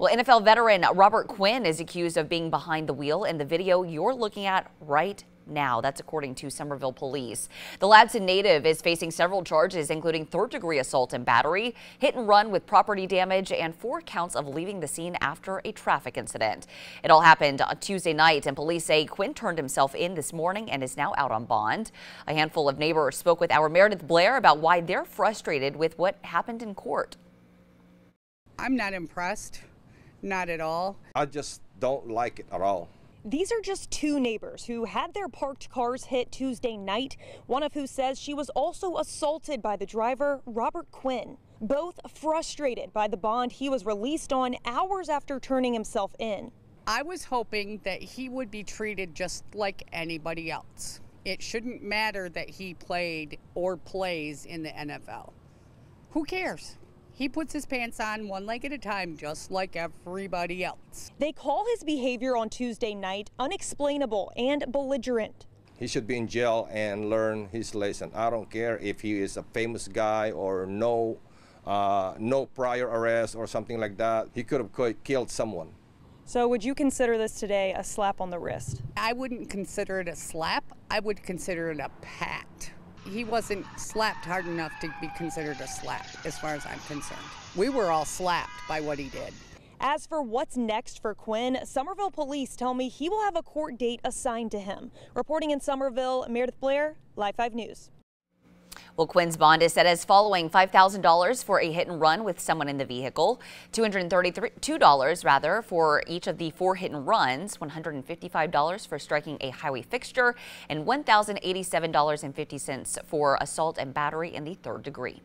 Well, NFL veteran Robert Quinn is accused of being behind the wheel in the video you're looking at right now. That's according to Summerville police. The Ladson native is facing several charges, including third degree assault and battery, hit and run with property damage, and four counts of leaving the scene after a traffic incident. It all happened on Tuesday night, and police say Quinn turned himself in this morning and is now out on bond. A handful of neighbors spoke with our Meredith Blair about why they're frustrated with what happened in court. I'm not impressed. Not at all. I just don't like it at all. These are just two neighbors who had their parked cars hit Tuesday night, one of who says she was also assaulted by the driver, Robert Quinn. Both frustrated by the bond he was released on hours after turning himself in. I was hoping that he would be treated just like anybody else. It shouldn't matter that he played or plays in the NFL. Who cares? He puts his pants on one leg at a time, just like everybody else. They call his behavior on Tuesday night unexplainable and belligerent. He should be in jail and learn his lesson. I don't care if he is a famous guy or no, uh, no prior arrest or something like that. He could have killed someone. So would you consider this today a slap on the wrist? I wouldn't consider it a slap. I would consider it a pat he wasn't slapped hard enough to be considered a slap, as far as I'm concerned. We were all slapped by what he did. As for what's next for Quinn, Summerville police tell me he will have a court date assigned to him. Reporting in Summerville, Meredith Blair, Live 5 News. Well, Quinn's bond is set as following $5,000 for a hit and run with someone in the vehicle, $232 rather for each of the four hit and runs, $155 for striking a highway fixture, and $1,087.50 for assault and battery in the third degree.